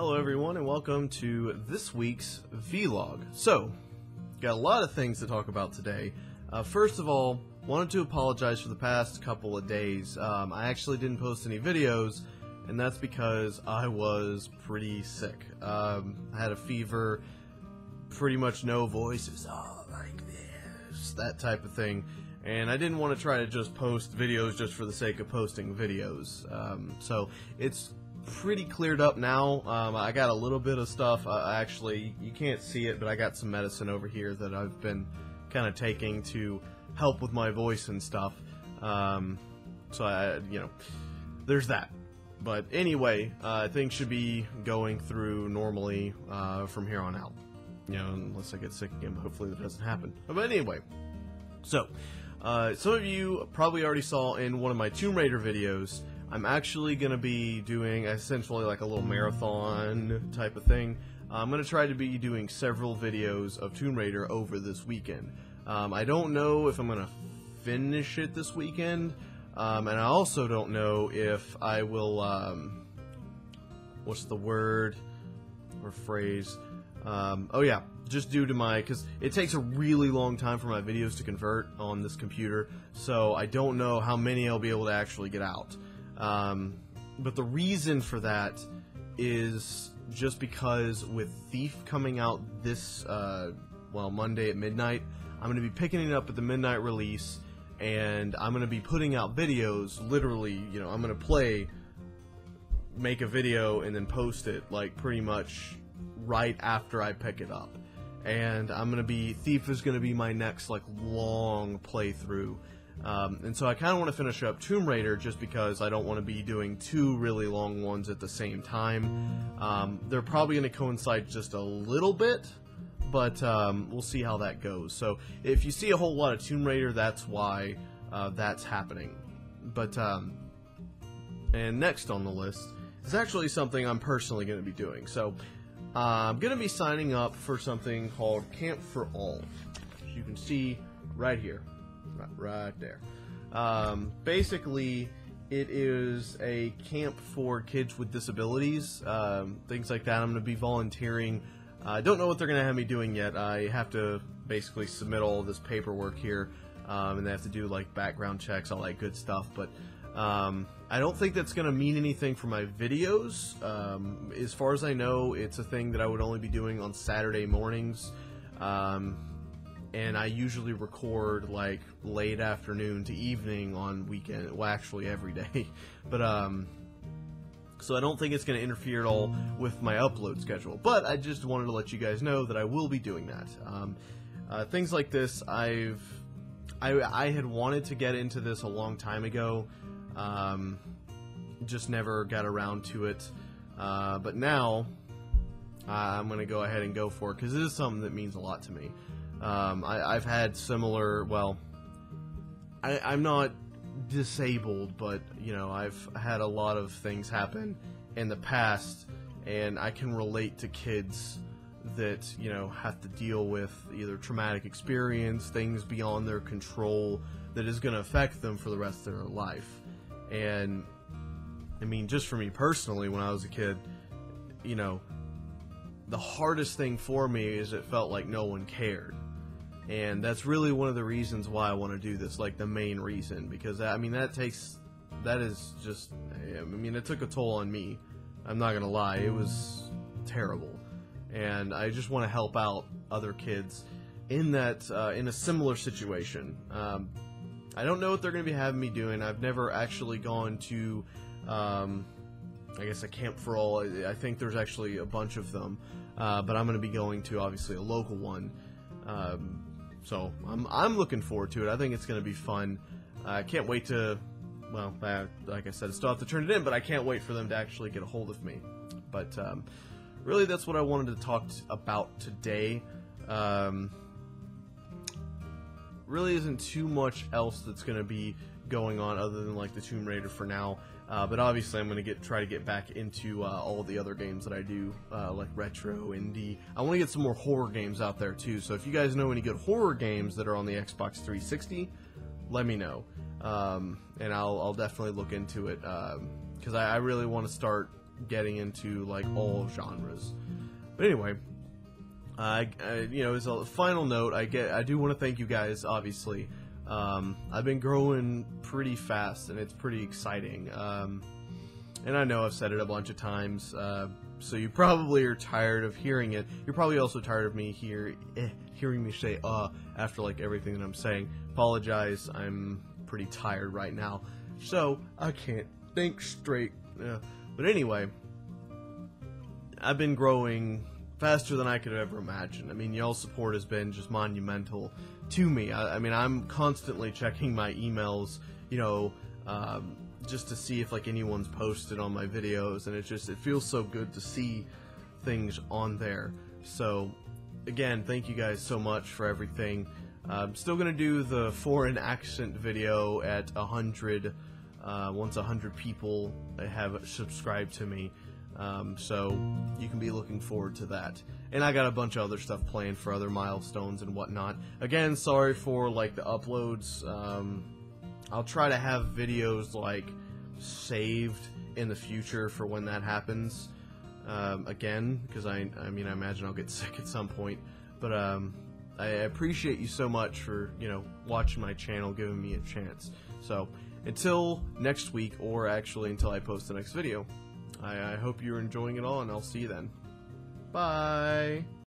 Hello, everyone, and welcome to this week's vlog. So, got a lot of things to talk about today. Uh, first of all, wanted to apologize for the past couple of days. Um, I actually didn't post any videos, and that's because I was pretty sick. Um, I had a fever, pretty much no voice. All like this, that type of thing. And I didn't want to try to just post videos just for the sake of posting videos. Um, so it's pretty cleared up now. Um, I got a little bit of stuff. Uh, actually, you can't see it, but I got some medicine over here that I've been kind of taking to help with my voice and stuff. Um, so I, you know, there's that. But anyway, uh, things should be going through normally uh, from here on out. You know, unless I get sick again, hopefully that doesn't happen. But anyway, so uh, some of you probably already saw in one of my Tomb Raider videos. I'm actually going to be doing essentially like a little marathon type of thing. I'm going to try to be doing several videos of Tomb Raider over this weekend. Um, I don't know if I'm going to finish it this weekend, um, and I also don't know if I will. Um, what's the word or phrase? Um, oh yeah, just due to my because it takes a really long time for my videos to convert on this computer, so I don't know how many I'll be able to actually get out. Um, but the reason for that is just because with Thief coming out this uh, well Monday at midnight, I'm going to be picking it up at the midnight release, and I'm going to be putting out videos. Literally, you know, I'm going to play, make a video, and then post it like pretty much right after I pick it up and I'm gonna be Thief is gonna be my next like long playthrough. Um, and so I kind of want to finish up Tomb Raider just because I don't want to be doing two really long ones at the same time. Um, they're probably going to coincide just a little bit, but um, we'll see how that goes. So if you see a whole lot of Tomb Raider, that's why uh, that's happening. But um, and next on the list is actually something I'm personally going to be doing. So uh, I'm going to be signing up for something called Camp for All. As you can see right here, right, there. Um, basically, it is a camp for kids with disabilities, um, things like that. I'm going to be volunteering. I don't know what they're going to have me doing yet. I have to basically submit all this paperwork here, um, and they have to do like background checks, all that good stuff. But um, I don't think that's going to mean anything for my videos. Um, as far as I know, it's a thing that I would only be doing on Saturday mornings. Um, and I usually record like late afternoon to evening on weekend. Well, actually every day. But, um, so I don't think it's going to interfere at all with my upload schedule. But I just wanted to let you guys know that I will be doing that. Um, uh, things like this, I've, I, I had wanted to get into this a long time ago. Um, just never got around to it. Uh, but now uh, I'm going to go ahead and go for it because it is something that means a lot to me. Um, I, have had similar, well, I, I'm not disabled, but you know, I've had a lot of things happen in the past, and I can relate to kids that you know have to deal with either traumatic experience, things beyond their control that is going to affect them for the rest of their life. And I mean, just for me personally, when I was a kid, you know, the hardest thing for me is it felt like no one cared. And that's really one of the reasons why I want to do this, like the main reason, because I mean, that takes, that is just, I mean, it took a toll on me. I'm not to lie, it was terrible. And I just want to help out other kids in that, uh, in a similar situation. Um, I don't know what they're to be having me doing. I've never actually gone to, um, I guess, a camp for all. I think there's actually a bunch of them, uh, but I'm to be going to obviously a local one. Um, so I'm I'm looking forward to it. I think it's going to be fun. I can't wait to. Well, uh, like I said, I still have to turn it in, but I can't wait for them to actually get a hold of me. But um, really, that's what I wanted to talk t- about today. Um, really isn't too much else that's going to be going on other than like the Tomb Raider for now. Uh, but obviously, I'm going to get try to get back into uh, all the other games that I do, uh, like retro, indie. I want to get some more horror games out there too. So if you guys know any good horror games that are on the Xbox 360, let me know, um, and I'll, I'll, definitely look into it because um, I, I, really want to start getting into like all genres. But anyway, I, I you know, as a final note, I get I do want to thank you guys. Obviously, um, I've been growing pretty fast, and it's pretty exciting. Um, and I know I've said it a bunch of times, uh, so you probably are tired of hearing it. You're probably also tired of me hear eh, hearing me say "uh" after like everything that I'm saying. Apologize, I'm pretty tired right now, so I can't think straight. Uh, but anyway, I've been growing faster than I could ever imagine. I mean, y'all's support has been just monumental to me. I, I mean, I'm constantly checking my emails, you know, um, just to see if like anyone's posted on my videos, and it just it feels so good to see things on there. So, again, thank you guys so much for everything. I'm still gonna do the foreign accent video at a hundred. Uh, once a hundred people have subscribed to me. Um, so you can be looking forward to that. And I got a bunch of other stuff planned for other milestones and whatnot. Again, sorry for like the uploads. Um, I'll try to have videos like saved in the future for when that happens. Um, again, because I, I mean, I imagine I'll get sick at some point. But um, I appreciate you so much for you know watching my channel, giving me a chance. So until next week, or actually until I post the next video. I, I hope you're enjoying it all, and I'll see you then. Bye.